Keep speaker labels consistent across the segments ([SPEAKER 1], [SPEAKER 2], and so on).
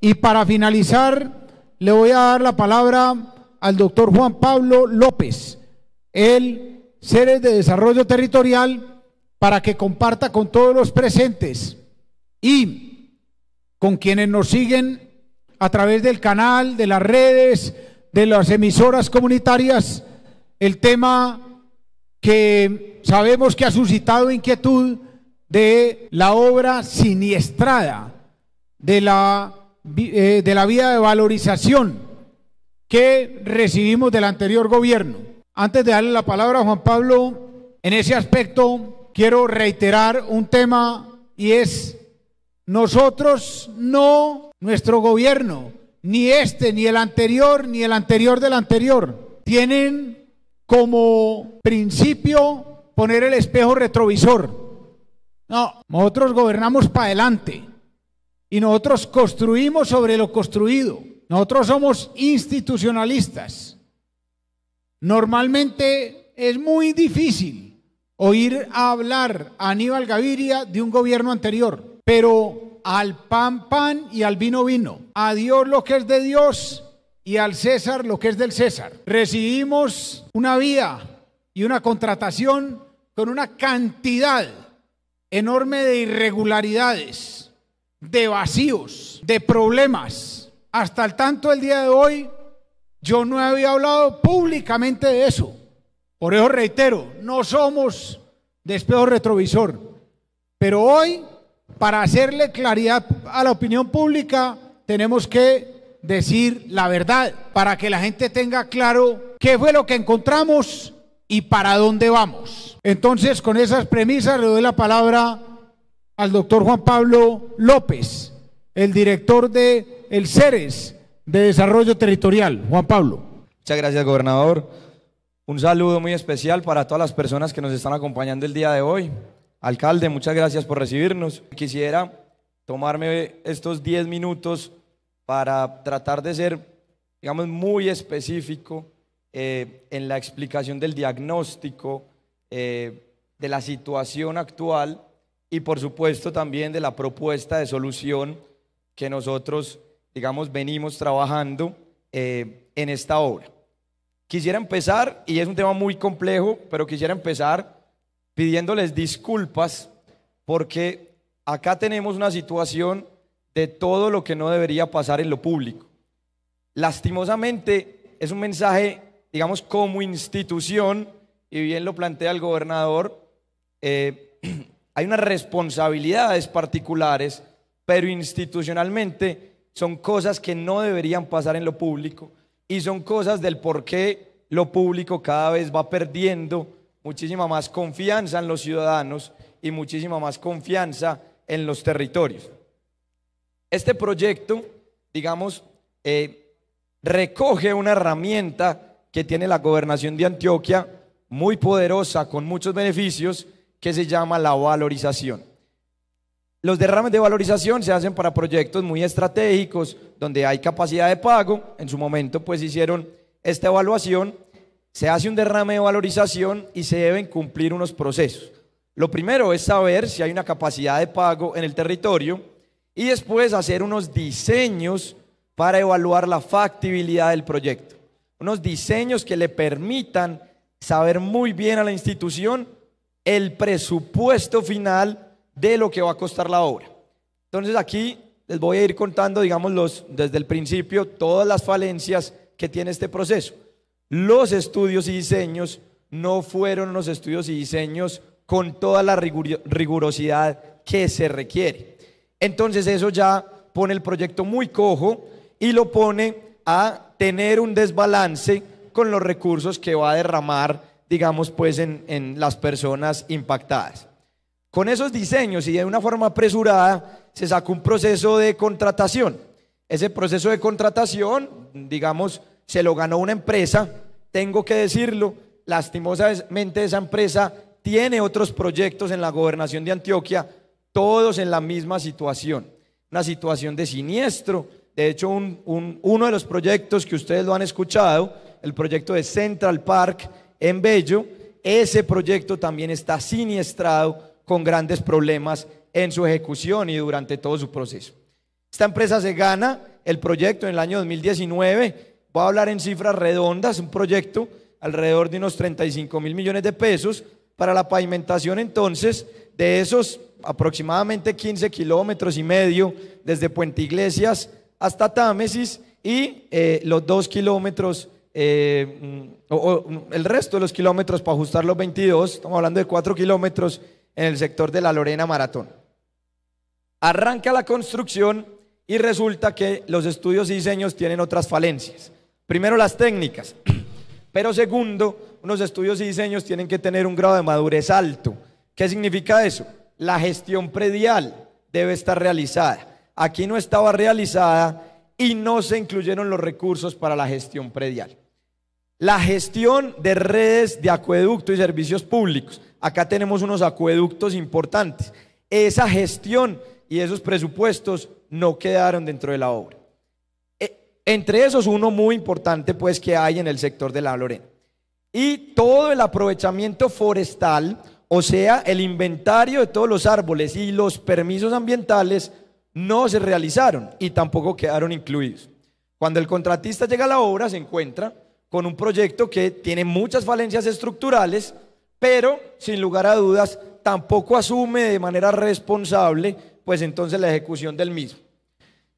[SPEAKER 1] Y para finalizar, le voy a dar la palabra al doctor Juan Pablo López, el Seres de Desarrollo Territorial, para que comparta con todos los presentes y con quienes nos siguen a través del canal, de las redes, de las emisoras comunitarias, el tema que sabemos que ha suscitado inquietud de la obra siniestrada, de la, eh, de la vía de valorización que recibimos del anterior gobierno. Antes de darle la palabra a Juan Pablo, en ese aspecto quiero reiterar un tema y es nosotros no, nuestro gobierno, ni este, ni el anterior, ni el anterior del anterior, tienen como principio poner el espejo retrovisor. No, nosotros gobernamos para adelante y nosotros construimos sobre lo construido. Nosotros somos institucionalistas. Normalmente es muy difícil oír hablar a Aníbal Gaviria de un gobierno anterior, pero al pan pan y al vino vino, a Dios lo que es de Dios y al César lo que es del César. Recibimos una vía y una contratación con una cantidad enorme de irregularidades, de vacíos, de problemas. Hasta el tanto el día de hoy, yo no había hablado públicamente de eso. Por eso reitero, no somos de retrovisor. Pero hoy, para hacerle claridad a la opinión pública, tenemos que decir la verdad para que la gente tenga claro qué fue lo que encontramos y para dónde vamos. Entonces, con esas premisas le doy la palabra al doctor Juan Pablo López, el director de el CERES de Desarrollo Territorial. Juan Pablo.
[SPEAKER 2] Muchas gracias, gobernador. Un saludo muy especial para todas las personas que nos están acompañando el día de hoy. Alcalde, muchas gracias por recibirnos. Quisiera tomarme estos 10 minutos para tratar de ser, digamos, muy específico eh, en la explicación del diagnóstico eh, de la situación actual y por supuesto también de la propuesta de solución que nosotros, digamos, venimos trabajando eh, en esta obra. Quisiera empezar, y es un tema muy complejo, pero quisiera empezar pidiéndoles disculpas porque acá tenemos una situación de todo lo que no debería pasar en lo público. Lastimosamente, es un mensaje, digamos, como institución, y bien lo plantea el gobernador, eh, hay unas responsabilidades particulares, pero institucionalmente son cosas que no deberían pasar en lo público y son cosas del por qué lo público cada vez va perdiendo muchísima más confianza en los ciudadanos y muchísima más confianza en los territorios. Este proyecto, digamos, eh, recoge una herramienta que tiene la gobernación de Antioquia, muy poderosa, con muchos beneficios, que se llama la valorización. Los derrames de valorización se hacen para proyectos muy estratégicos, donde hay capacidad de pago. En su momento, pues hicieron esta evaluación. Se hace un derrame de valorización y se deben cumplir unos procesos. Lo primero es saber si hay una capacidad de pago en el territorio y después hacer unos diseños para evaluar la factibilidad del proyecto. Unos diseños que le permitan saber muy bien a la institución el presupuesto final de lo que va a costar la obra. Entonces aquí les voy a ir contando, digamos, los, desde el principio, todas las falencias que tiene este proceso. Los estudios y diseños no fueron los estudios y diseños con toda la rigurosidad que se requiere. Entonces eso ya pone el proyecto muy cojo y lo pone a tener un desbalance con los recursos que va a derramar, digamos, pues en, las personas impactadas. Con esos diseños y de una forma apresurada se saca un proceso de contratación. Ese proceso de contratación, digamos, se lo ganó una empresa, tengo que decirlo, lastimosamente esa empresa tiene otros proyectos en la gobernación de Antioquia todos en la misma situación, una situación de siniestro. De hecho, uno de los proyectos que ustedes lo han escuchado, el proyecto de Central Park en Bello, ese proyecto también está siniestrado con grandes problemas en su ejecución y durante todo su proceso. Esta empresa se gana el proyecto en el año 2019. Voy a hablar en cifras redondas, un proyecto alrededor de unos 35 mil millones de pesos para la pavimentación entonces de esos aproximadamente 15 kilómetros y medio desde Puente Iglesias hasta Támesis y eh, los dos kilómetros, eh, mm, o, el resto de los kilómetros para ajustar los 22, estamos hablando de cuatro kilómetros en el sector de la Lorena Maratón. Arranca la construcción y resulta que los estudios y diseños tienen otras falencias. Primero las técnicas, pero segundo, unos estudios y diseños tienen que tener un grado de madurez alto. ¿Qué significa eso? La gestión predial debe estar realizada. Aquí no estaba realizada y no se incluyeron los recursos para la gestión predial. La gestión de redes de acueducto y servicios públicos. Acá tenemos unos acueductos importantes. Esa gestión y esos presupuestos no quedaron dentro de la obra. E, entre esos uno muy importante pues que hay en el sector de la Lorena. Y todo el aprovechamiento forestal, o sea, el inventario de todos los árboles y los permisos ambientales no se realizaron y tampoco quedaron incluidos. Cuando el contratista llega a la obra se encuentra con un proyecto que tiene muchas falencias estructurales, pero sin lugar a dudas tampoco asume de manera responsable pues entonces la ejecución del mismo.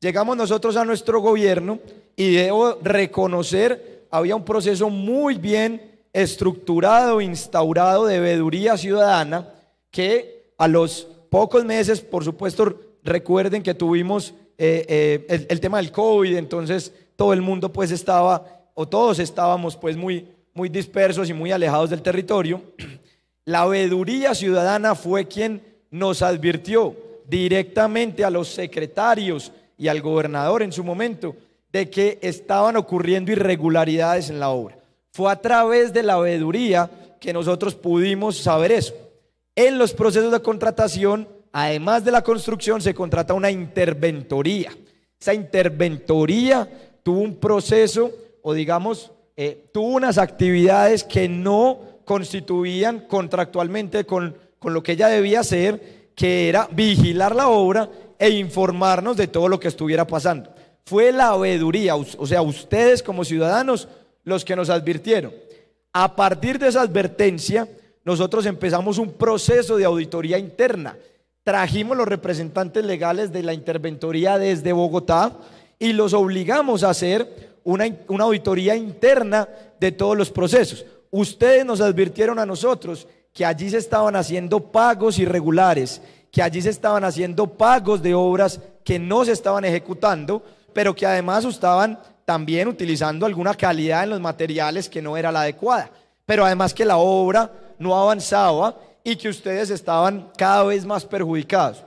[SPEAKER 2] Llegamos nosotros a nuestro gobierno y debo reconocer, había un proceso muy bien estructurado, instaurado de veeduría ciudadana, que a los pocos meses, por supuesto, recuerden que tuvimos eh, eh, el, el, tema del COVID, entonces todo el mundo pues estaba, todos estábamos pues muy, muy dispersos y muy alejados del territorio. La veeduría ciudadana fue quien nos advirtió directamente a los secretarios y al gobernador en su momento de que estaban ocurriendo irregularidades en la obra. Fue a través de la veeduría que nosotros pudimos saber eso. En los procesos de contratación además de la construcción, se contrata una interventoría. Esa interventoría tuvo un proceso, o digamos, eh, tuvo unas actividades que no constituían contractualmente con, con lo que ella debía hacer, que era vigilar la obra e informarnos de todo lo que estuviera pasando. Fue la veeduría, o sea, ustedes como ciudadanos los que nos advirtieron. A partir de esa advertencia, nosotros empezamos un proceso de auditoría interna trajimos los representantes legales de la interventoría desde Bogotá y los obligamos a hacer una, auditoría interna de todos los procesos. Ustedes nos advirtieron a nosotros que allí se estaban haciendo pagos irregulares, que allí se estaban haciendo pagos de obras que no se estaban ejecutando, pero que además estaban también utilizando alguna calidad en los materiales que no era la adecuada. Pero además que la obra no avanzaba y que ustedes estaban cada vez más perjudicados.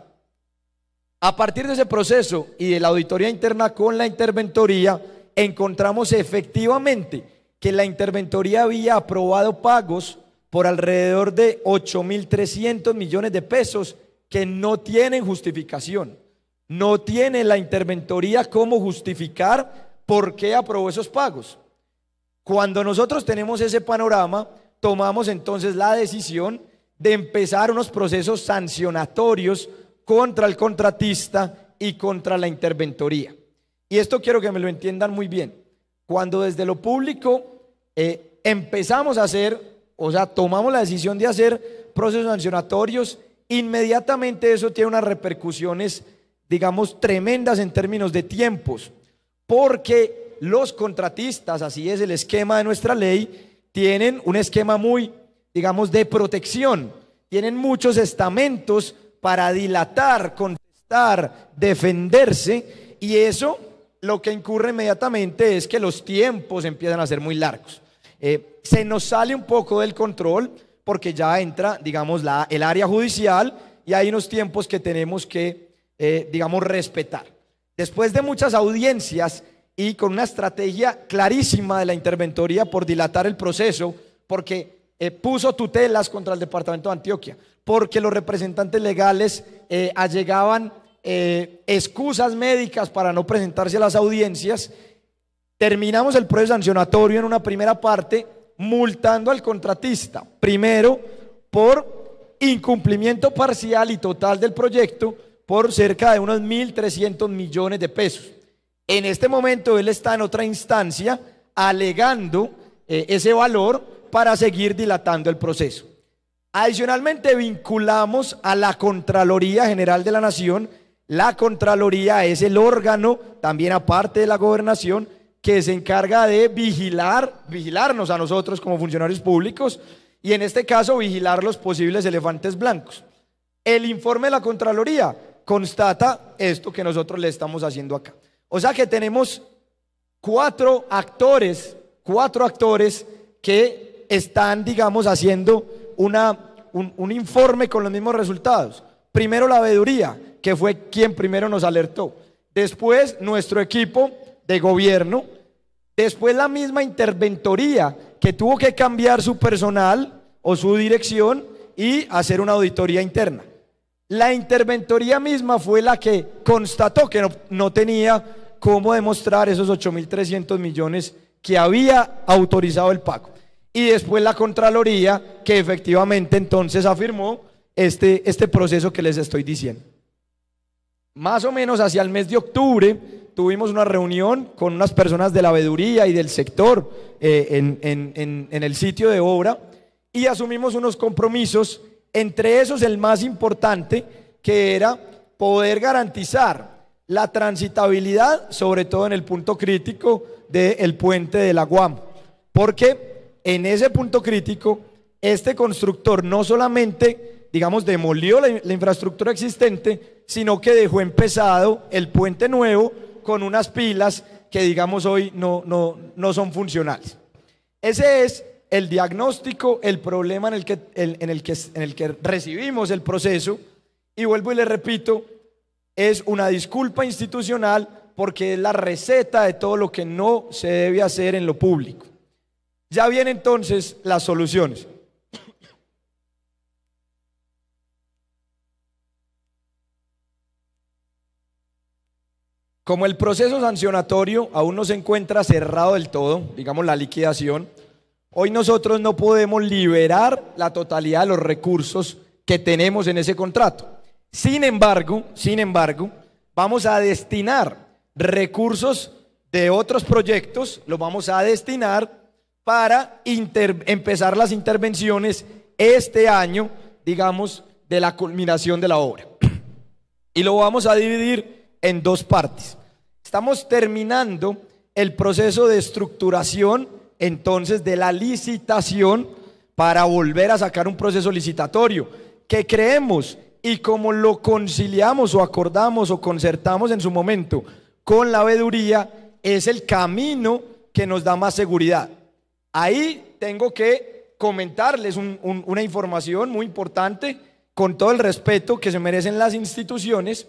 [SPEAKER 2] A partir de ese proceso y de la auditoría interna con la interventoría, encontramos efectivamente que la interventoría había aprobado pagos por alrededor de 8.300 millones de pesos que no tienen justificación. No tiene la interventoría cómo justificar por qué aprobó esos pagos. Cuando nosotros tenemos ese panorama, tomamos entonces la decisión de empezar unos procesos sancionatorios contra el contratista y contra la interventoría. Y esto quiero que me lo entiendan muy bien. Cuando desde lo público eh, empezamos a hacer, o sea, tomamos la decisión de hacer procesos sancionatorios, inmediatamente eso tiene unas repercusiones, digamos, tremendas en términos de tiempos, porque los contratistas, así es el esquema de nuestra ley, tienen un esquema muy digamos, de protección. Tienen muchos estamentos para dilatar, contestar, defenderse y eso lo que incurre inmediatamente es que los tiempos empiezan a ser muy largos. Eh, se nos sale un poco del control porque ya entra, digamos, la, el área judicial y hay unos tiempos que tenemos que, eh, digamos, respetar. Después de muchas audiencias y con una estrategia clarísima de la interventoría por dilatar el proceso, porque eh, puso tutelas contra el departamento de Antioquia, porque los representantes legales eh, allegaban eh, excusas médicas para no presentarse a las audiencias. Terminamos el proceso sancionatorio en una primera parte multando al contratista, primero por incumplimiento parcial y total del proyecto, por cerca de unos 1.300 millones de pesos. En este momento él está en otra instancia alegando eh, ese valor para seguir dilatando el proceso. Adicionalmente vinculamos a la Contraloría General de la Nación. La Contraloría es el órgano, también aparte de la gobernación, que se encarga de vigilar, vigilarnos a nosotros como funcionarios públicos y en este caso vigilar los posibles elefantes blancos. El informe de la Contraloría constata esto que nosotros le estamos haciendo acá. O sea que tenemos cuatro actores, cuatro actores que están, digamos, haciendo una, un, un informe con los mismos resultados. Primero la veeduría, que fue quien primero nos alertó. Después nuestro equipo de gobierno, después la misma interventoría que tuvo que cambiar su personal o su dirección y hacer una auditoría interna. La interventoría misma fue la que constató que no, tenía cómo demostrar esos 8.300 millones que había autorizado el pago. Y después la Contraloría que efectivamente entonces afirmó este, este proceso que les estoy diciendo. Más o menos hacia el mes de octubre tuvimos una reunión con unas personas de la veeduría y del sector eh, en, el sitio de obra y asumimos unos compromisos, entre esos el más importante, que era poder garantizar la transitabilidad, sobre todo en el punto crítico del puente de la Guam. Porque en ese punto crítico, este constructor no solamente, digamos, demolió la, la infraestructura existente, sino que dejó empezado el puente nuevo con unas pilas que, digamos, hoy no, no, no son funcionales. Ese es el diagnóstico, el problema en el, que, en, el que, en el que recibimos el proceso. Y vuelvo y le repito, es una disculpa institucional porque es la receta de todo lo que no se debe hacer en lo público. Ya vienen entonces las soluciones. Como el proceso sancionatorio aún no se encuentra cerrado del todo, digamos la liquidación, hoy nosotros no podemos liberar la totalidad de los recursos que tenemos en ese contrato. Sin embargo, sin embargo, vamos a destinar recursos de otros proyectos, los vamos a destinar para empezar las intervenciones este año, digamos, de la culminación de la obra. Y lo vamos a dividir en dos partes. Estamos terminando el proceso de estructuración entonces de la licitación para volver a sacar un proceso licitatorio que creemos y como lo conciliamos o acordamos o concertamos en su momento con la veeduría, es el camino que nos da más seguridad. Ahí tengo que comentarles un, un, una información muy importante con todo el respeto que se merecen las instituciones,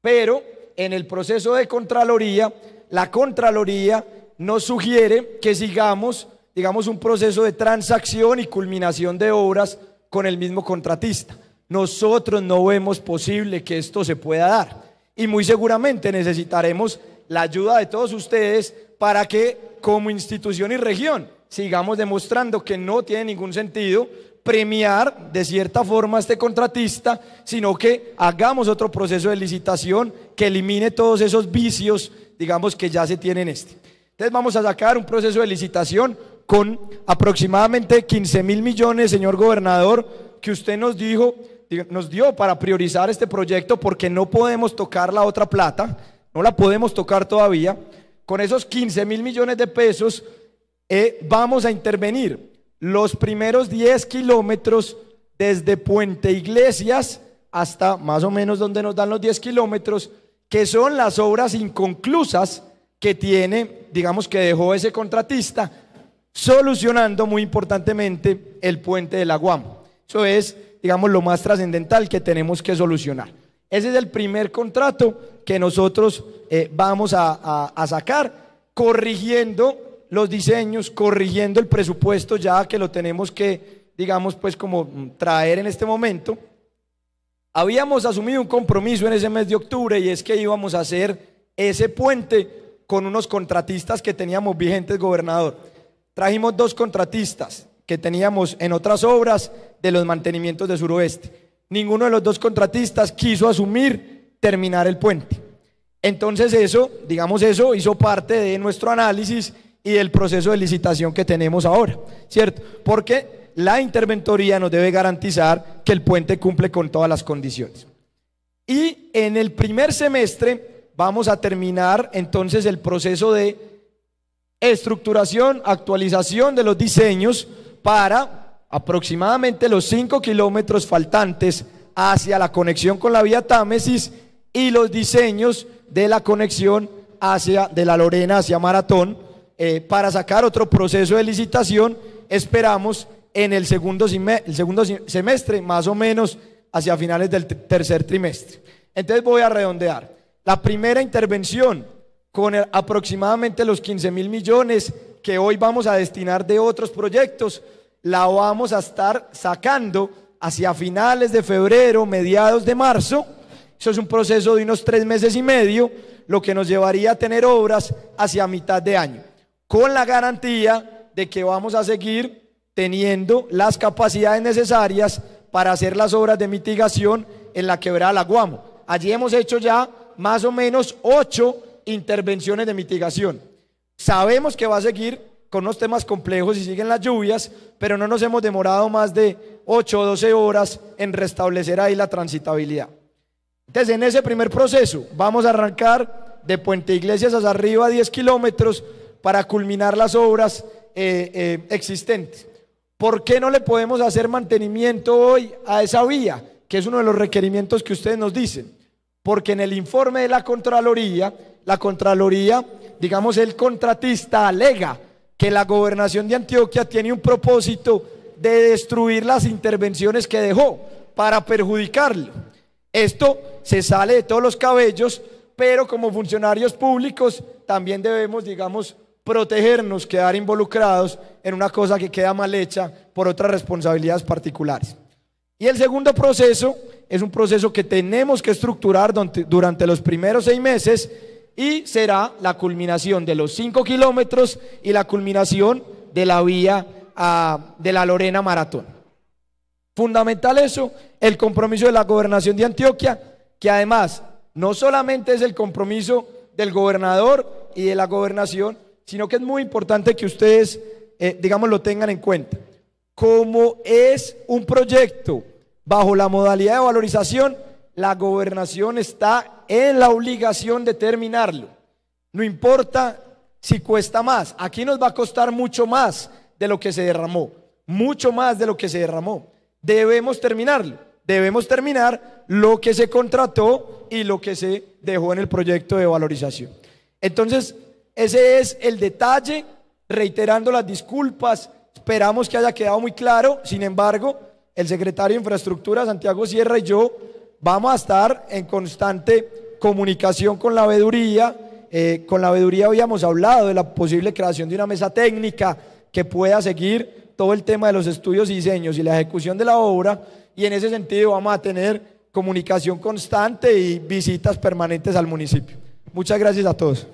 [SPEAKER 2] pero en el proceso de Contraloría, la Contraloría nos sugiere que sigamos, digamos, un proceso de transacción y culminación de obras con el mismo contratista. Nosotros no vemos posible que esto se pueda dar y muy seguramente necesitaremos la ayuda de todos ustedes para que como institución y región sigamos demostrando que no tiene ningún sentido premiar de cierta forma a este contratista, sino que hagamos otro proceso de licitación que elimine todos esos vicios, digamos, que ya se tienen este. Entonces vamos a sacar un proceso de licitación con aproximadamente 15 mil millones, señor gobernador, que usted nos dijo nos dio para priorizar este proyecto porque no podemos tocar la otra plata, no la podemos tocar todavía. Con esos 15 mil millones de pesos eh, vamos a intervenir los primeros 10 kilómetros desde Puente Iglesias hasta más o menos donde nos dan los 10 kilómetros, que son las obras inconclusas que tiene, digamos que dejó ese contratista, solucionando muy importantemente el puente de la Guam. Eso es digamos, lo más trascendental que tenemos que solucionar. Ese es el primer contrato que nosotros eh, vamos a, sacar, corrigiendo los diseños, corrigiendo el presupuesto ya que lo tenemos que, digamos, pues como traer en este momento. Habíamos asumido un compromiso en ese mes de octubre y es que íbamos a hacer ese puente con unos contratistas que teníamos vigentes, gobernador. Trajimos dos contratistas, que teníamos en otras obras de los mantenimientos de suroeste. Ninguno de los dos contratistas quiso asumir terminar el puente. Entonces eso, digamos eso, hizo parte de nuestro análisis y del proceso de licitación que tenemos ahora, ¿cierto? Porque la interventoría nos debe garantizar que el puente cumple con todas las condiciones. Y en el primer semestre vamos a terminar entonces el proceso de estructuración, actualización de los diseños para aproximadamente los 5 kilómetros faltantes hacia la conexión con la vía Támesis y los diseños de la conexión hacia de la Lorena hacia Maratón eh, para sacar otro proceso de licitación. Esperamos en el segundo, el segundo semestre, más o menos hacia finales del tercer trimestre. Entonces voy a redondear. La primera intervención con aproximadamente los 15 mil millones que hoy vamos a destinar de otros proyectos, la vamos a estar sacando hacia finales de febrero, mediados de marzo. Eso es un proceso de unos tres meses y medio, lo que nos llevaría a tener obras hacia mitad de año, con la garantía de que vamos a seguir teniendo las capacidades necesarias para hacer las obras de mitigación en la quebrada La Guamo. Allí hemos hecho ya más o menos ocho intervenciones de mitigación. Sabemos que va a seguir con unos temas complejos y siguen las lluvias, pero no nos hemos demorado más de 8 o 12 horas en restablecer ahí la transitabilidad. Entonces, en ese primer proceso vamos a arrancar de Puente Iglesias hacia arriba 10 kilómetros para culminar las obras eh, eh, existentes. ¿Por qué no le podemos hacer mantenimiento hoy a esa vía? Que es uno de los requerimientos que ustedes nos dicen. Porque en el informe de la Contraloría, la Contraloría, digamos, el contratista alega que la gobernación de Antioquia tiene un propósito de destruir las intervenciones que dejó para perjudicarlo. Esto se sale de todos los cabellos, pero como funcionarios públicos también debemos, digamos, protegernos, quedar involucrados en una cosa que queda mal hecha por otras responsabilidades particulares. Y el segundo proceso es un proceso que tenemos que estructurar durante los primeros seis meses y será la culminación de los 5 kilómetros y la culminación de la vía ah, de la Lorena Maratón. Fundamental eso, el compromiso de la gobernación de Antioquia, que además no solamente es el compromiso del gobernador y de la gobernación, sino que es muy importante que ustedes, eh, digamos, lo tengan en cuenta. Como es un proyecto bajo la modalidad de valorización, la gobernación está en la obligación de terminarlo. No importa si cuesta más. Aquí nos va a costar mucho más de lo que se derramó. Mucho más de lo que se derramó. Debemos terminarlo. Debemos terminar lo que se contrató y lo que se dejó en el proyecto de valorización. Entonces, ese es el detalle. Reiterando las disculpas, esperamos que haya quedado muy claro. Sin embargo, el secretario de Infraestructura, Santiago Sierra, y yo Vamos a estar en constante comunicación con la veeduría. Eh, con la veeduría habíamos hablado de la posible creación de una mesa técnica que pueda seguir todo el tema de los estudios y diseños y la ejecución de la obra. Y en ese sentido vamos a tener comunicación constante y visitas permanentes al municipio. Muchas gracias a todos.